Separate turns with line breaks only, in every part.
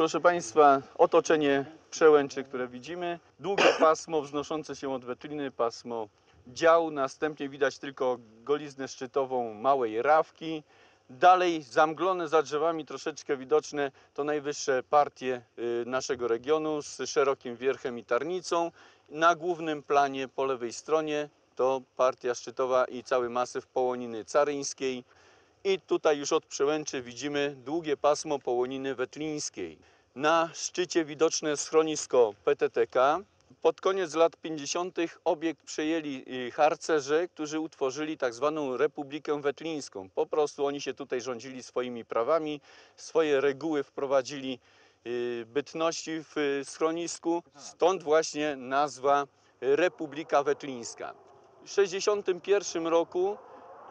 Proszę Państwa, otoczenie przełęczy, które widzimy. Długie pasmo wznoszące się od Wetliny, pasmo dział. Następnie widać tylko goliznę szczytową małej rawki. Dalej zamglone za drzewami, troszeczkę widoczne, to najwyższe partie y, naszego regionu z szerokim wierchem i tarnicą. Na głównym planie po lewej stronie to partia szczytowa i cały masyw połoniny caryńskiej. I tutaj już od przełęczy widzimy długie pasmo połoniny wetlińskiej. Na szczycie widoczne schronisko PTTK. Pod koniec lat 50. obiekt przejęli y, harcerze, którzy utworzyli tak zwaną Republikę Wetlińską. Po prostu oni się tutaj rządzili swoimi prawami, swoje reguły wprowadzili y, bytności w y, schronisku. Stąd właśnie nazwa Republika Wetlińska. W 1961 roku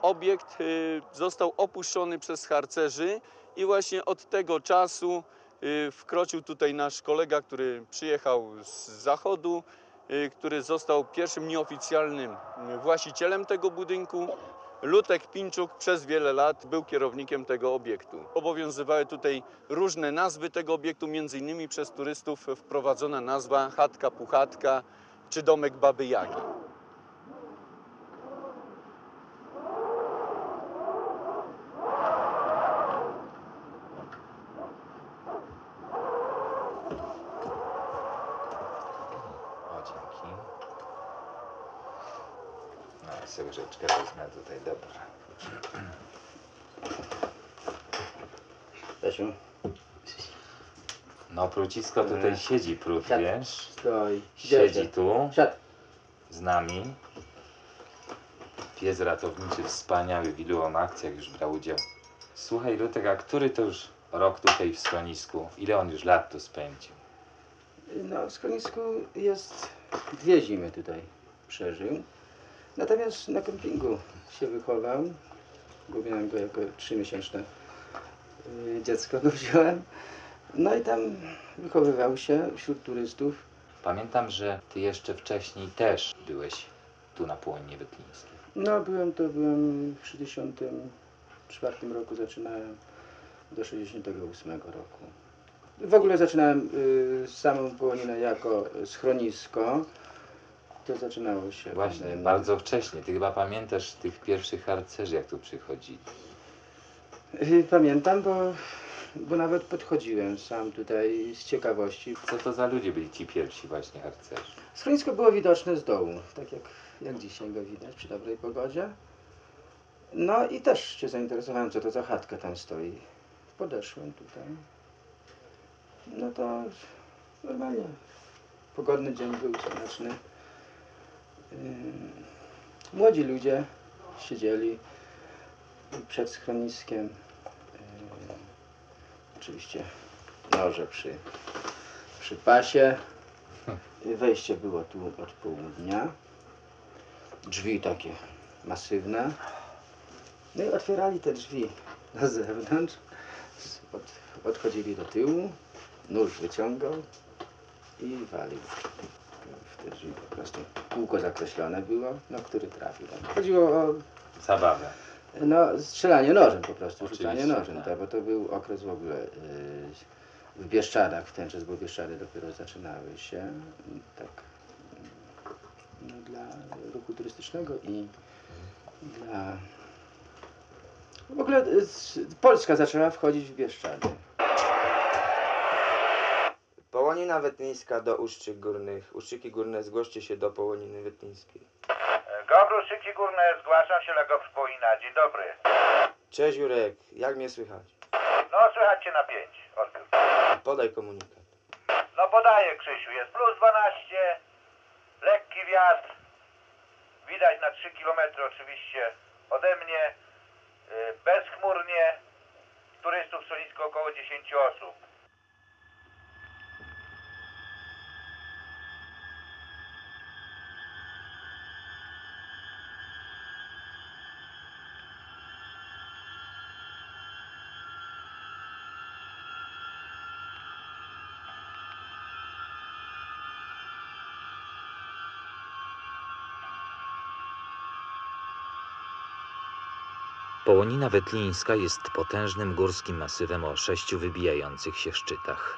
obiekt y, został opuszczony przez harcerzy i właśnie od tego czasu y, wkroczył tutaj nasz kolega, który przyjechał z zachodu, y, który został pierwszym nieoficjalnym właścicielem tego budynku. Lutek Pinczuk przez wiele lat był kierownikiem tego obiektu. Obowiązywały tutaj różne nazwy tego obiektu, między innymi przez turystów wprowadzona nazwa chatka puchatka czy domek Baby Jagi.
O, dzięki. No, sobie łyżeczkę wezmę tutaj, dobra.
Stasiu,
No, prucisko tutaj
E,
siedzi, prut,
siad.
wiesz?
stoi.
Siedzi tu
Siad.
z nami. Pies ratowniczy wspaniały, w ilu on akcjach już brał udział. Słuchaj, Lutek, a który to już rok tutaj w schronisku? Ile on już lat tu spędził?
No, w schronisku jest dwie zimy tutaj przeżył. Natomiast na kempingu się wychował. Gubiłem go jako trzymiesięczne y, dziecko go wziąłem. No i tam wychowywał się wśród turystów.
Pamiętam, że ty jeszcze wcześniej też byłeś tu na Płonie Wetlińskiej.
No, byłem to, byłem w 64 roku, zaczynałem do 68 roku. W ogóle zaczynałem y, samą Połoninę jako schronisko. To zaczynało się.
Właśnie, bardzo wcześnie. Ty chyba pamiętasz tych pierwszych harcerzy, jak tu przychodzili.
Y, Pamiętam, bo, bo nawet podchodziłem sam tutaj z ciekawości.
Co to za ludzie byli ci pierwsi właśnie harcerzy?
Schronisko było widoczne z dołu, tak jak, jak dzisiaj go widać przy dobrej pogodzie. No i też się zainteresowałem, co to za chatka tam stoi. Podeszłem tutaj. No to normalnie. Pogodny dzień był, słoneczny. Ym, Młodzi ludzie siedzieli przed schroniskiem. Ym, Oczywiście noże przy, przy pasie. Wejście było tu od południa. Drzwi takie masywne. No i otwierali te drzwi na zewnątrz. Od, odchodzili do tyłu. Nóż wyciągał i walił w te drzwi. Po prostu kółko zakreślone było, no który trafił. Chodziło o
Zabawę.
No, strzelanie nożem po prostu,
Oczywiście,
rzucanie nożem,
tak.
tak, bo to był okres w ogóle y, w Bieszczadach, w ten czas, bo Bieszczady dopiero zaczynały się, tak, no, dla ruchu turystycznego i dla... W ogóle y, Polska zaczęła wchodzić w Bieszczady.
Połonina Wetlińska do Uszczyk Górnych. Uszczyki Górne zgłoście się do Połoniny Wetlińskiej.
Gobru Szyki Górne, zgłaszam się Legowcz Połina. Dzień dobry.
Cześć Jurek, jak mnie słychać?
No, słychać cię na pięć. Odbiór.
Podaj komunikat.
No podaję Krzysiu, jest plus 12, lekki wiatr, widać na 3 km oczywiście ode mnie, yy, bezchmurnie, turystów w Solisku około 10 osób.
Połonina Wetlińska jest potężnym górskim masywem o sześciu wybijających się szczytach.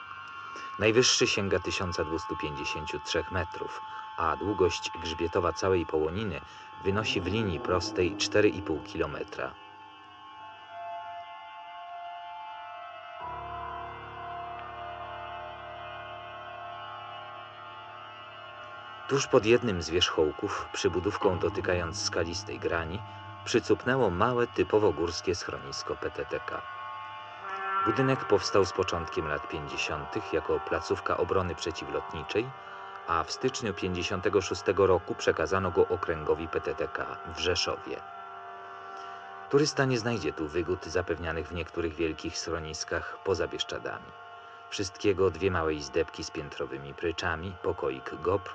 Najwyższy sięga 1253 metrów, a długość grzbietowa całej połoniny wynosi w linii prostej 4,5 kilometra. Tuż pod jednym z wierzchołków, przybudówką dotykając skalistej grani, przycupnęło małe, typowo górskie schronisko PTTK. Budynek powstał z początkiem lat 50. jako placówka obrony przeciwlotniczej, a w styczniu 56 roku przekazano go okręgowi PTTK w Rzeszowie. Turysta nie znajdzie tu wygód zapewnianych w niektórych wielkich schroniskach poza Bieszczadami. Wszystkiego dwie małe izdebki z piętrowymi pryczami, pokoik GOPR,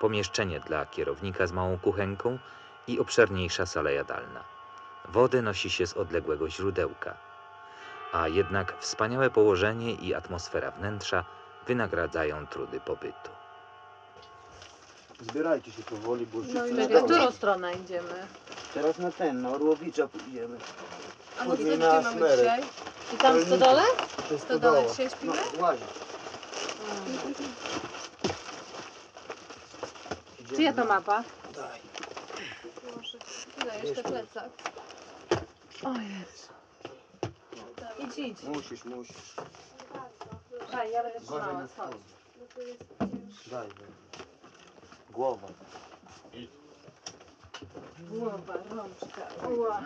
pomieszczenie dla kierownika z małą kuchenką i obszerniejsza sala jadalna. Wodę nosi się z odległego źródełka. A jednak wspaniałe położenie i atmosfera wnętrza wynagradzają trudy pobytu.
Zbierajcie się powoli, bo
No i
wszyscy
w
na
którą stronę idziemy?
Teraz na ten, na Orłowicza pójdziemy.
A no to gdzie
na
mamy
Smerek.
dzisiaj? I tam w stodole?
To jest
To dole dzisiaj śpimy?
No, łazić.
Czyja to mapa?
Daj.
Ile jeszcze plecak? O Jezu. Idź, idź.
Musisz, musisz.
Daj, ja będę
Gorzej
trzymała,
na
chodź.
Daj. Głowa.
Głowa, rączka, ła.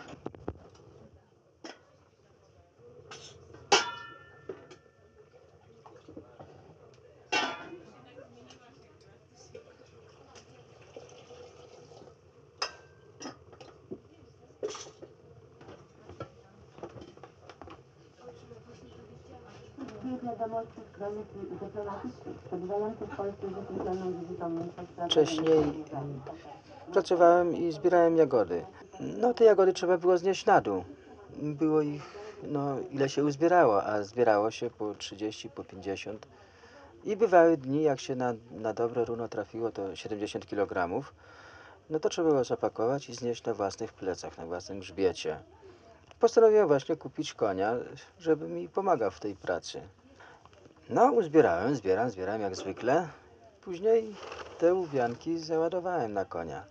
Wcześniej pracowałem i zbierałem jagody. No te jagody trzeba było znieść na dół. Było ich, no ile się uzbierało, a zbierało się po 30, po 50. I bywały dni, jak się na, na dobre runo trafiło, to 70 kg. No to trzeba było zapakować i znieść na własnych plecach, na własnym grzbiecie. Postanowiłem właśnie kupić konia, żeby mi pomagał w tej pracy. No, uzbierałem, zbieram, zbieram jak zwykle. Później te łubianki załadowałem na konia.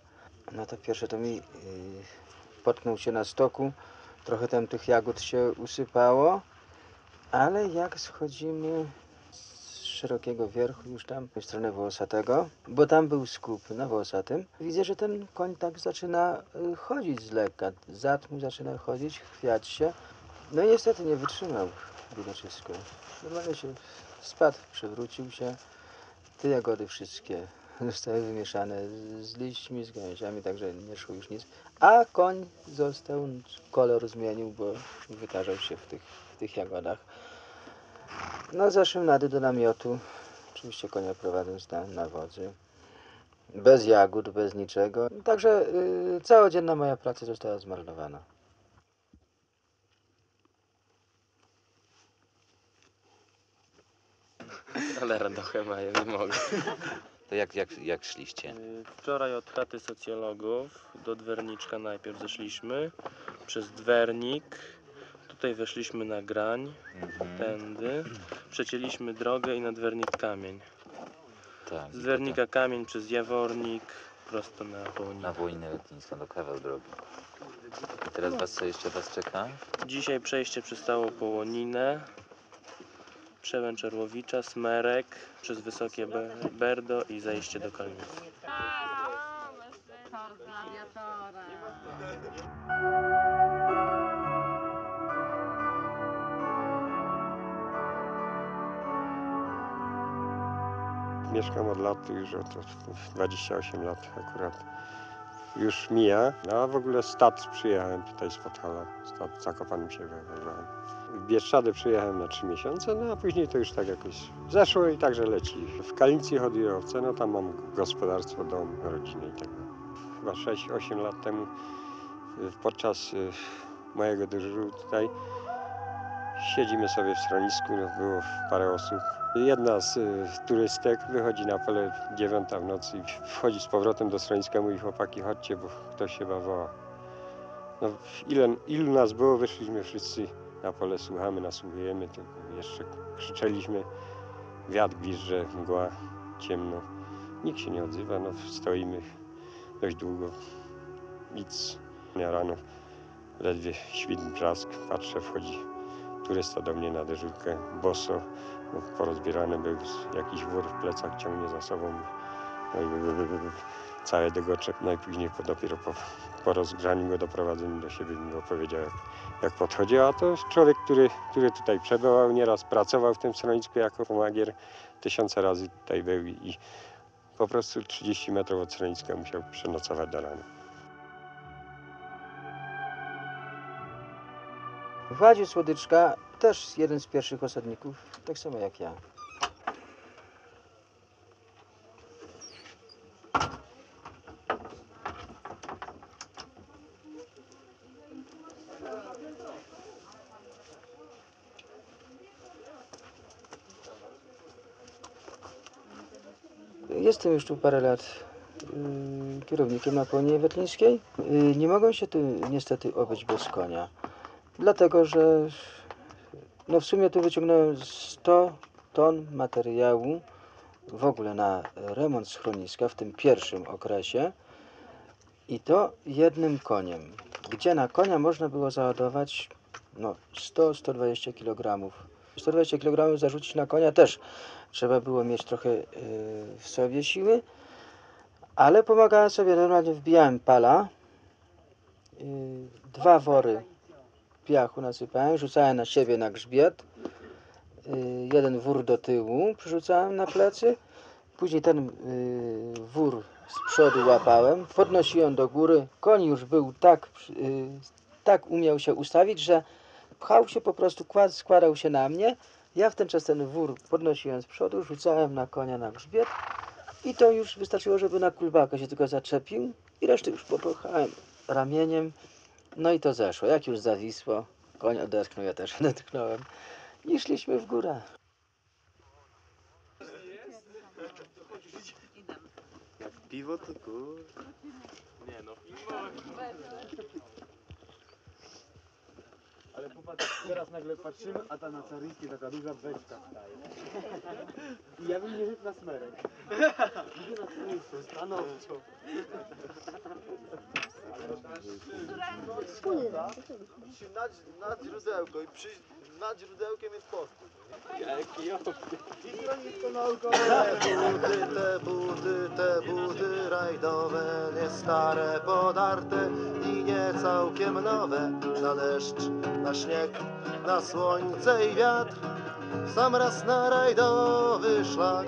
No to pierwsze to mi yy, potknął się na stoku, trochę tam tych jagód się usypało, ale jak schodzimy z szerokiego wierchu już tam w stronę Wołosatego, bo tam był skup na Wołosatym, widzę, że ten koń tak zaczyna y, chodzić z lekka, zad mu zaczyna chodzić, chwiać się. No i niestety nie wytrzymał biedaczysko. Normalnie się spadł, przewrócił się. Te jagody wszystkie zostały wymieszane z, liśćmi, z gałęziami, także nie szło już nic. A koń został, kolor zmienił, bo wytarzał się w tych, w tych jagodach. No zeszłem na dół do namiotu. Oczywiście konia prowadząc na, na wodzy. Bez jagód, bez niczego. Także y, całodzienna moja praca została zmarnowana.
Ale radochę mają, nie mogę.
To jak, jak, jak szliście?
Y, Wczoraj od chaty socjologów do Dwerniczka najpierw zeszliśmy, przez Dwernik, tutaj weszliśmy na grań,
Mhm.
tędy, przecięliśmy drogę i na Dwernik kamień.
Tak,
Z Dwernika kamień przez Jawornik, prosto na
Na
Połoninę.
wojnę letnicką do kawał drogi. I teraz was co jeszcze was czeka?
Dzisiaj przejście przez całą Połoninę, Przełęcz Orłowicza, Smerek, przez Wysokie Be- Berdo i zajście do Kalnicy.
Mieszkam od lat, już od 28 lat akurat. Już mija. No w ogóle stad przyjechałem tutaj z Podhala. Stad Zakopanem się wychowałem. W Bieszczady przyjechałem na 3 miesiące, no a później to już tak jakoś zeszło i także leci. W Kalnicy hoduje owce, no tam mam gospodarstwo, dom, rodzinę i tak dalej. Chyba 6-8 lat temu y, podczas y, mojego dyżuru tutaj siedzimy sobie w schronisku, no było parę osób. Jedna z y, turystek wychodzi na pole dziewiąta w nocy i wchodzi z powrotem do schroniska, mówi chłopaki chodźcie, bo ktoś się woła. No, ile, ilu nas było, wyszliśmy wszyscy na pole, słuchamy, nasłuchujemy, to jeszcze krzyczeliśmy wiatr gwizdże, mgła, ciemno. Nikt się nie odzywa, no stoimy dość długo. Nic. Ja rano ledwie świt brzask, patrzę, wchodzi turysta do mnie na dyżurkę, boso, porozbierany był, jakiś wór w plecach ciągnie za sobą. No i całe dogocze. No po, dopiero po, po rozgrzaniu go doprowadzeniu do siebie mi opowiedział, jak, jak podchodzi. A to człowiek, który, który tutaj przebywał, nieraz pracował w tym schronisku jako pomagier. Tysiące razy tutaj był i, i po prostu 30 metrów od schroniska musiał przenocować do rana.
Władził Słodyczka, też jeden z pierwszych osadników, tak samo jak ja. Jestem już tu parę lat y, kierownikiem na Polonie Wetlińskiej. Y, nie mogą się tu niestety obyć bez konia. Dlatego, że no w sumie tu wyciągnąłem 100 ton materiału w ogóle na remont schroniska w tym pierwszym okresie. I to jednym koniem, gdzie na konia można było załadować? No 100-120 kg. 120 kg zarzucić na konia też trzeba było mieć trochę yy, w sobie siły, ale pomagałem sobie normalnie, wbijałem pala, yy, dwa wory piachu nasypałem, rzucałem na siebie na grzbiet. y, Jeden wór do tyłu przerzucałem na plecy. Później ten y, wór z przodu łapałem, podnosiłem do góry. Koń już był tak, y, tak umiał się ustawić, że pchał się po prostu, kład, składał się na mnie. Ja w ten czas ten wór podnosiłem z przodu, rzucałem na konia na grzbiet i to już wystarczyło, żeby na kulbaka się tylko zaczepił i resztę już popychałem ramieniem. No i to zeszło. Jak już zawisło, koń odetchnął, ja też odetchnąłem. I szliśmy w górę.
Piwo to kur... Nie no, piwo...
Ale popatrz, teraz nagle patrzymy, a ta na caryjskie taka duża beczka staje. I ja bym nie szedł na smerek. Idę na caryjską, stanowczo.
Nad, nad źródełko i przy, nad źródełkiem jest postój.
Jaki
Te buty, te buty, te buty rajdowe, nie stare, podarte i nie całkiem nowe. Na deszcz, na śnieg, na słońce i wiatr, sam raz na rajdowy szlak.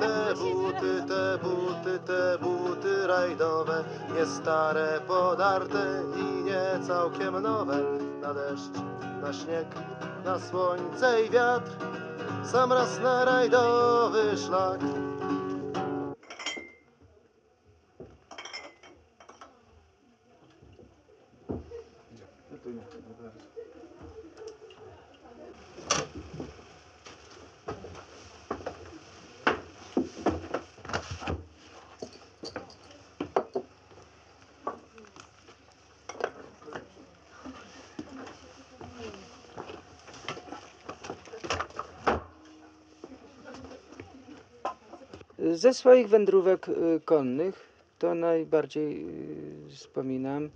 Te buty, te buty, te buty rajdowe, nie stare, podarte i nie całkiem nowe. Na deszcz, na śnieg, na słońce i wiatr, sam raz na rajdowy szlak.
Ze swoich wędrówek y, konnych to najbardziej y, wspominam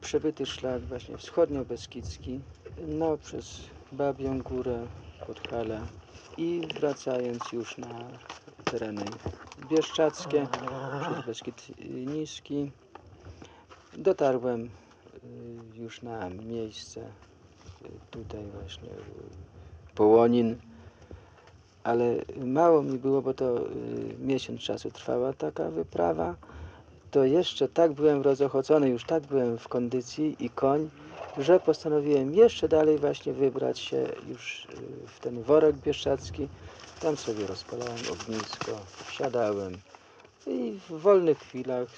przebyty szlak właśnie wschodnio-beskidzki, no przez Babią Górę, Podhale i wracając już na tereny bieszczackie, przez Beskid Niski, dotarłem y, już na miejsce tutaj właśnie Połonin ale mało mi było, bo to y, miesiąc czasu trwała taka wyprawa. To jeszcze tak byłem rozochocony, już tak byłem w kondycji i koń, że postanowiłem jeszcze dalej właśnie wybrać się już y, w ten worek bieszczacki. Tam sobie rozpalałem ognisko, siadałem i w wolnych chwilach,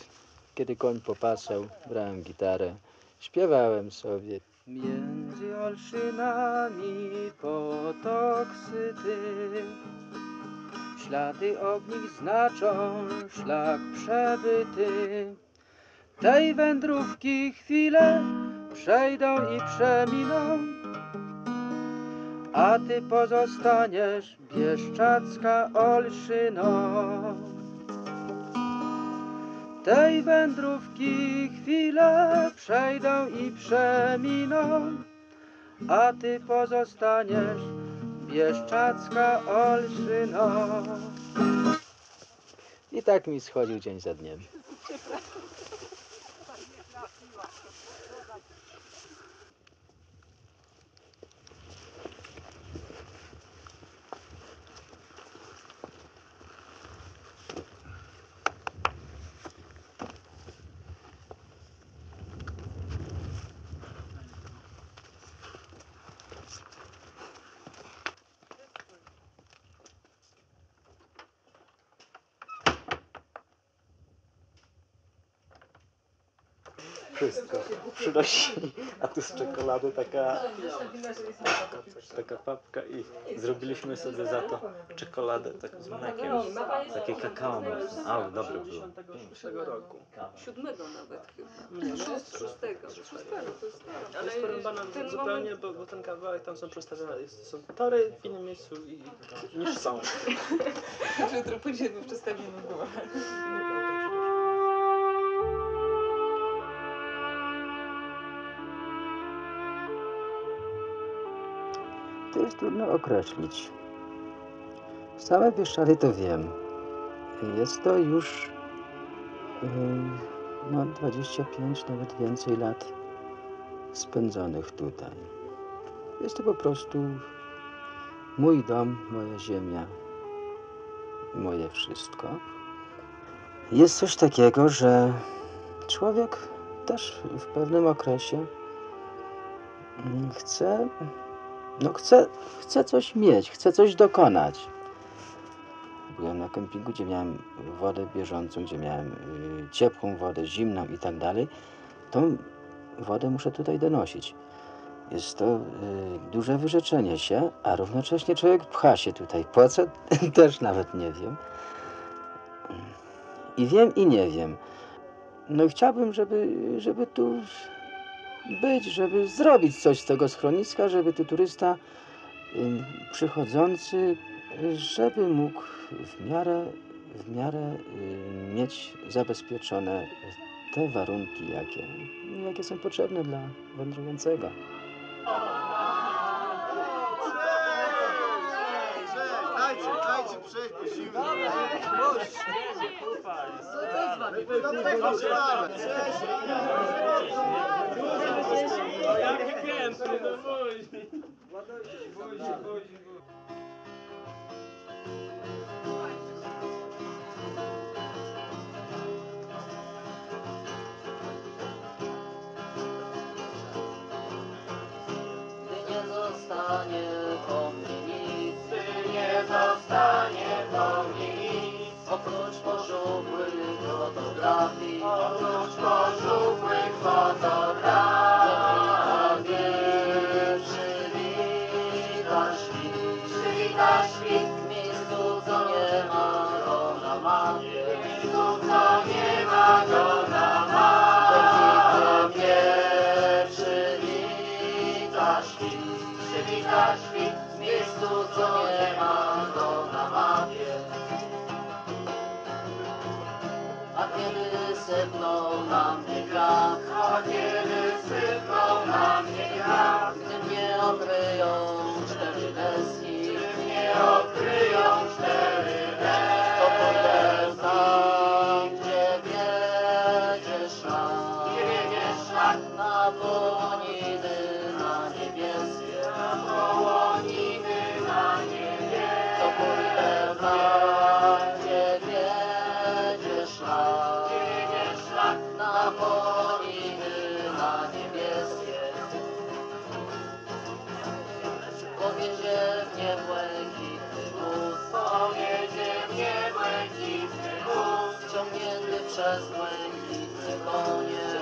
kiedy koń popasał, brałem gitarę, śpiewałem sobie. Między olszynami potok syty, Ślady ognisk znaczą szlak przebyty. Tej wędrówki chwile przejdą i przeminą, a ty pozostaniesz bieszczacka olszyno. Tej wędrówki chwile przejdą i przeminą, a ty pozostaniesz bieszczacka olszyno. I tak mi schodził dzień za dniem.
Wszystko przynosi, a tu z czekolady taka, taka papka i zrobiliśmy sobie za to czekoladę taką z mlekiem, takie kakao mocne. A, dobre było.
Szóstego roku.
Siódmego nawet chyba.
Nie, no,
Szóstego. Szóstego, to jest staro.
Ale jest zupełnie, bo, bo ten kawałek tam są przedstawione, jest, są tory w innym miejscu i, niż są.
Może jutro pójdziemy w przedstawieniu
To jest trudno określić. Same Bieszczady to wiem. Jest to już yy, no, 25, nawet więcej lat spędzonych tutaj. Jest to po prostu mój dom, moja ziemia, moje wszystko. Jest coś takiego, że człowiek też w pewnym okresie mm, chce no chcę, chcę coś mieć, chcę coś dokonać. Byłem na kempingu, gdzie miałem wodę bieżącą, gdzie miałem y, ciepłą wodę, zimną i tak dalej. Tą wodę muszę tutaj donosić. Jest to y, duże wyrzeczenie się, a równocześnie człowiek pcha się tutaj. Po co? Też nawet nie wiem. I wiem i nie wiem. No i chciałbym, żeby, żeby tu być, żeby zrobić coś z tego schroniska, żeby tu turysta przychodzący, żeby mógł w miarę, w miarę mieć zabezpieczone te warunki, jakie, jakie są potrzebne dla wędrującego.
Dajcie, dajcie przejść, prosimy.
Jakie piętno, no mój.
Gdy nie zostanie po mnie fotografii, oprócz pożółkłych fotografii, przywita świt, przywita świt miejscu, co nie ma go na mapie, w miejscu, co nie ma go na mapie, mnie przywita świt, przywita świt miejscu, co nie ma sypnął na mnie krak, a kiedy sypnął na mnie krak, gdy mnie okryją cztery deski, gdy mnie okryją Mnie błękitny wóz, powiedzie mnie błękitny wóz, ciągnięty przez błękitne konie,